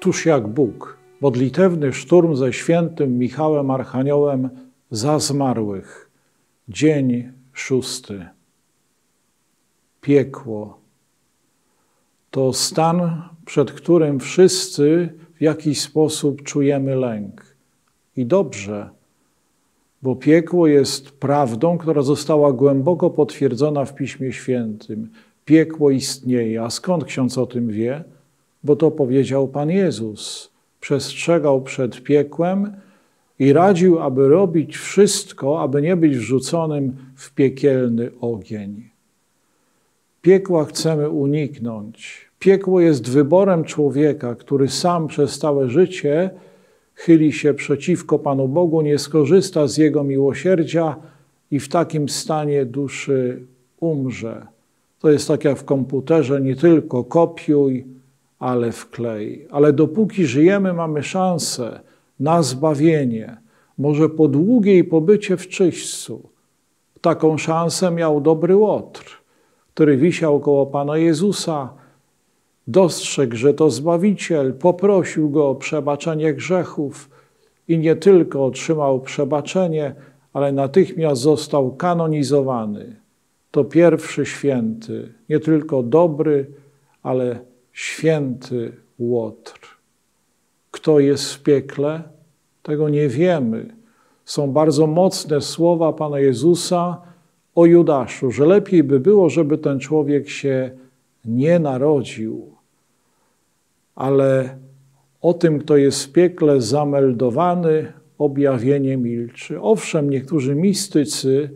Któż jak Bóg, modlitewny szturm ze świętym Michałem Archaniołem za zmarłych. Dzień szósty. Piekło. To stan, przed którym wszyscy w jakiś sposób czujemy lęk. I dobrze, bo piekło jest prawdą, która została głęboko potwierdzona w Piśmie Świętym. Piekło istnieje. A skąd ksiądz o tym wie? Bo to powiedział Pan Jezus. Przestrzegał przed piekłem i radził, aby robić wszystko, aby nie być wrzuconym w piekielny ogień. Piekła chcemy uniknąć. Piekło jest wyborem człowieka, który sam przez całe życie chyli się przeciwko Panu Bogu, nie skorzysta z Jego miłosierdzia i w takim stanie duszy umrze. To jest tak jak w komputerze, nie tylko kopiuj, ale wklej. Ale dopóki żyjemy, mamy szansę na zbawienie, może po długiej pobycie w czyśćcu. Taką szansę miał dobry Łotr, który wisiał koło Pana Jezusa, dostrzegł, że to Zbawiciel, poprosił Go o przebaczenie grzechów i nie tylko otrzymał przebaczenie, ale natychmiast został kanonizowany. To pierwszy święty, nie tylko dobry, ale święty Łotr. Kto jest w piekle? Tego nie wiemy. Są bardzo mocne słowa Pana Jezusa o Judaszu, że lepiej by było, żeby ten człowiek się nie narodził ale o tym, kto jest w piekle zameldowany, objawienie milczy. Owszem, niektórzy mistycy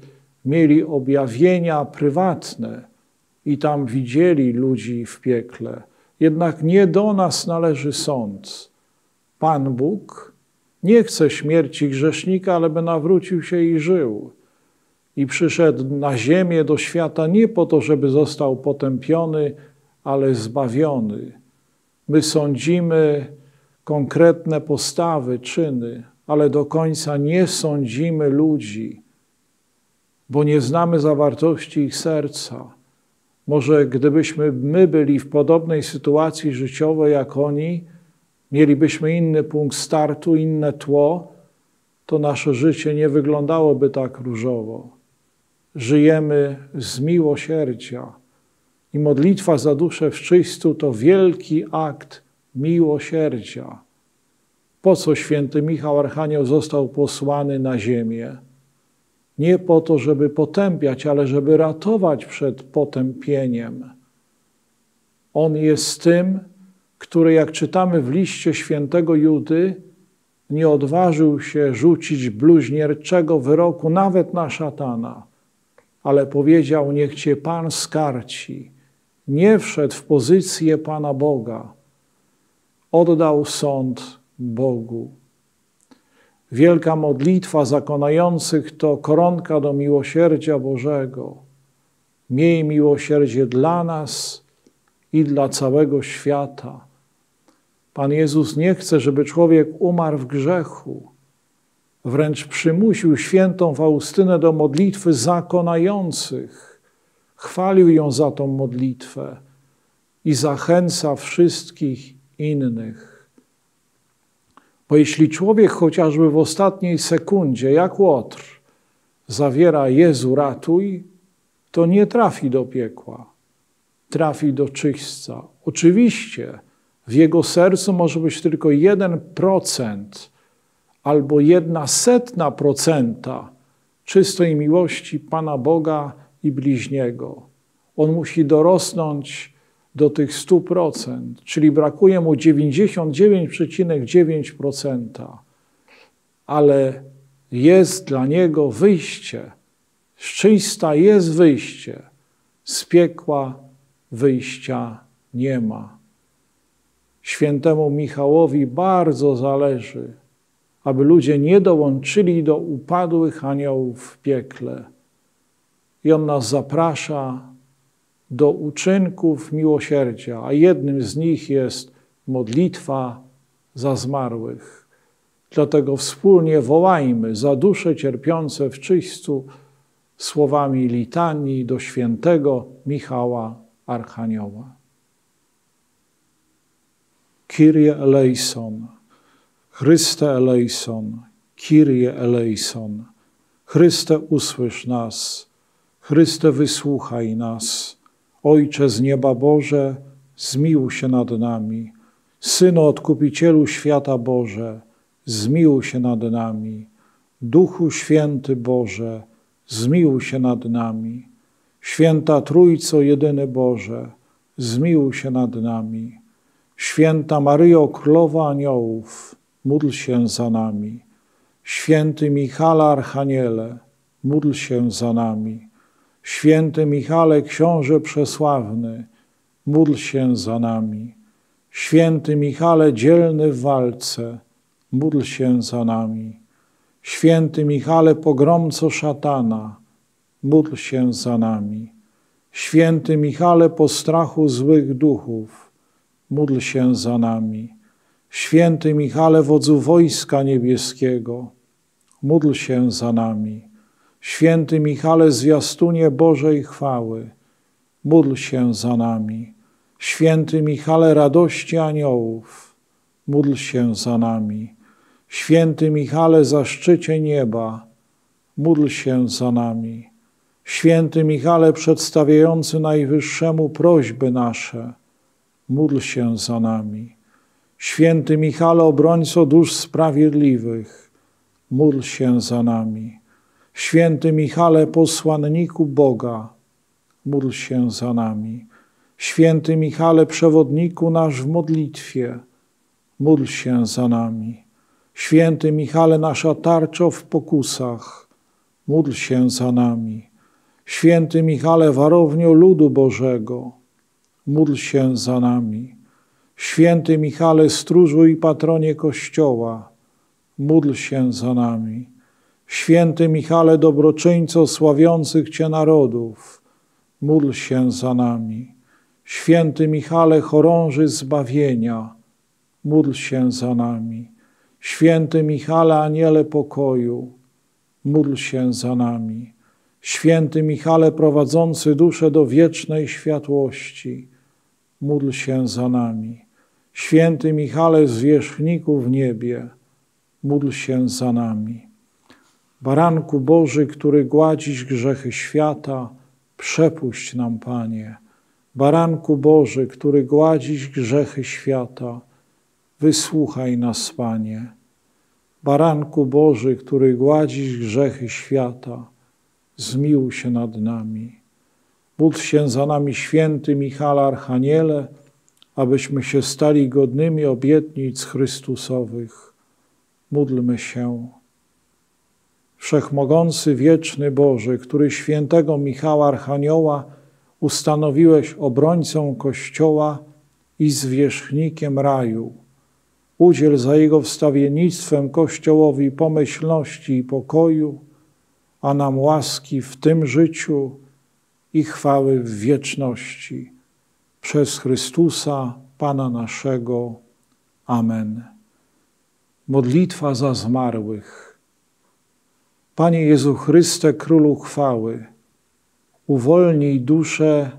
mieli objawienia prywatne i tam widzieli ludzi w piekle. Jednak nie do nas należy sąd. Pan Bóg nie chce śmierci grzesznika, ale by nawrócił się i żył. I przyszedł na ziemię, do świata nie po to, żeby został potępiony, ale zbawiony My sądzimy konkretne postawy, czyny, ale do końca nie sądzimy ludzi, bo nie znamy zawartości ich serca. Może gdybyśmy my byli w podobnej sytuacji życiowej jak oni, mielibyśmy inny punkt startu, inne tło, to nasze życie nie wyglądałoby tak różowo. Żyjemy z miłosierdzia i modlitwa za duszę w czystu to wielki akt miłosierdzia. Po co święty Michał Archanioł został posłany na ziemię? Nie po to, żeby potępiać, ale żeby ratować przed potępieniem. On jest tym, który, jak czytamy w liście świętego Judy, nie odważył się rzucić bluźnierczego wyroku nawet na szatana, ale powiedział: Niech cię Pan skarci nie wszedł w pozycję Pana Boga, oddał sąd Bogu. Wielka modlitwa zakonających to koronka do miłosierdzia Bożego. Miej miłosierdzie dla nas i dla całego świata. Pan Jezus nie chce, żeby człowiek umarł w grzechu. Wręcz przymusił świętą Faustynę do modlitwy zakonających chwalił ją za tą modlitwę i zachęca wszystkich innych. Bo jeśli człowiek chociażby w ostatniej sekundzie, jak łotr, zawiera Jezu ratuj, to nie trafi do piekła, trafi do czyśćca. Oczywiście w jego sercu może być tylko jeden procent albo jedna setna procenta czystej miłości Pana Boga, i bliźniego. On musi dorosnąć do tych 100%, czyli brakuje mu 99,9%, ale jest dla niego wyjście. Z czysta jest wyjście, z piekła wyjścia nie ma. Świętemu Michałowi bardzo zależy, aby ludzie nie dołączyli do upadłych aniołów w piekle i On nas zaprasza do uczynków miłosierdzia, a jednym z nich jest modlitwa za zmarłych. Dlatego wspólnie wołajmy za dusze cierpiące w czyśćcu słowami litanii do świętego Michała Archanioła. Kyrie eleison, Chryste eleison, Kyrie eleison. Chryste usłysz nas, Chryste wysłuchaj nas. Ojcze z nieba Boże, zmiłuj się nad nami. Synu Odkupicielu świata Boże, zmiłuj się nad nami. Duchu Święty Boże, zmiłuj się nad nami. Święta Trójco jedyny Boże, zmiłuj się nad nami. Święta Maryjo Królowa Aniołów, módl się za nami. Święty Michale Archaniele, módl się za nami. Święty Michale Książę Przesławny, módl się za nami. Święty Michale dzielny w walce, módl się za nami. Święty Michale pogromco szatana, módl się za nami. Święty Michale po strachu złych duchów, módl się za nami. Święty Michale wodzu wojska niebieskiego, módl się za nami. Święty Michale zwiastunie Bożej chwały, módl się za nami. Święty Michale radości aniołów, módl się za nami. Święty Michale zaszczycie nieba, módl się za nami. Święty Michale przedstawiający Najwyższemu prośby nasze, módl się za nami. Święty Michale obrońco dusz sprawiedliwych, módl się za nami. Święty Michale posłanniku Boga, módl się za nami. Święty Michale przewodniku nasz w modlitwie, módl się za nami. Święty Michale nasza tarczo w pokusach, módl się za nami. Święty Michale warownio ludu Bożego, módl się za nami. Święty Michale stróżu i patronie Kościoła, módl się za nami. Święty Michale dobroczyńco sławiących Cię narodów, módl się za nami. Święty Michale chorąży zbawienia, módl się za nami. Święty Michale aniele pokoju, módl się za nami. Święty Michale prowadzący duszę do wiecznej światłości, módl się za nami. Święty Michale zwierzchniku w niebie, módl się za nami. Baranku Boży, który gładzisz grzechy świata, przepuść nam, Panie. Baranku Boży, który gładzisz grzechy świata, wysłuchaj nas, Panie. Baranku Boży, który gładzisz grzechy świata, zmiłuj się nad nami. Módl się za nami święty Michał Archaniele, abyśmy się stali godnymi obietnic Chrystusowych. Módlmy się. Wszechmogący, wieczny Boże, który świętego Michała Archanioła ustanowiłeś obrońcą Kościoła i zwierzchnikiem raju. Udziel za jego wstawiennictwem Kościołowi pomyślności i pokoju, a nam łaski w tym życiu i chwały w wieczności. Przez Chrystusa, Pana naszego. Amen. Modlitwa za zmarłych. Panie Jezu Chryste, Królu chwały, uwolnij dusze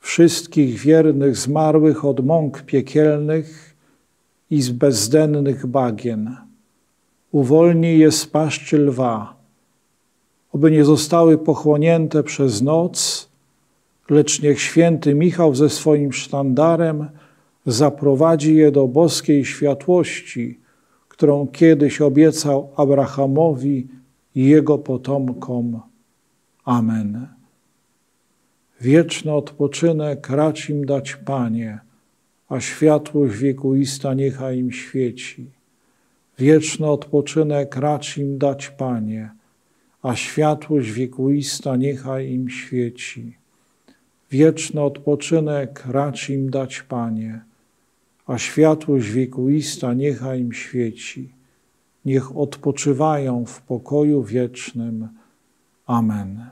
wszystkich wiernych zmarłych od mąk piekielnych i z bezdennych bagien. Uwolnij je z paszczy lwa, oby nie zostały pochłonięte przez noc, lecz niech święty Michał ze swoim sztandarem zaprowadzi je do boskiej światłości, którą kiedyś obiecał Abrahamowi i jego potomkom. Amen. Wieczny odpoczynek racz im dać, Panie, a światłość wiekuista niechaj im świeci. Wieczny odpoczynek racz im dać, Panie, a światłość wiekuista niechaj im świeci. Wieczny odpoczynek racz im dać, Panie, a światłość wiekuista niechaj im świeci. Niech odpoczywają w pokoju wiecznym. Amen.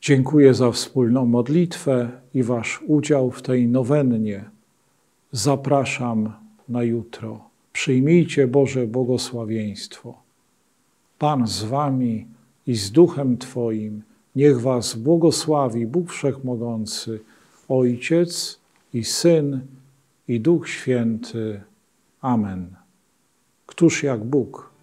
Dziękuję za wspólną modlitwę i Wasz udział w tej nowennie. Zapraszam na jutro. Przyjmijcie Boże błogosławieństwo. Pan z Wami i z Duchem Twoim, niech Was błogosławi Bóg Wszechmogący, Ojciec i Syn i Duch Święty. Amen. Któż jak Bóg?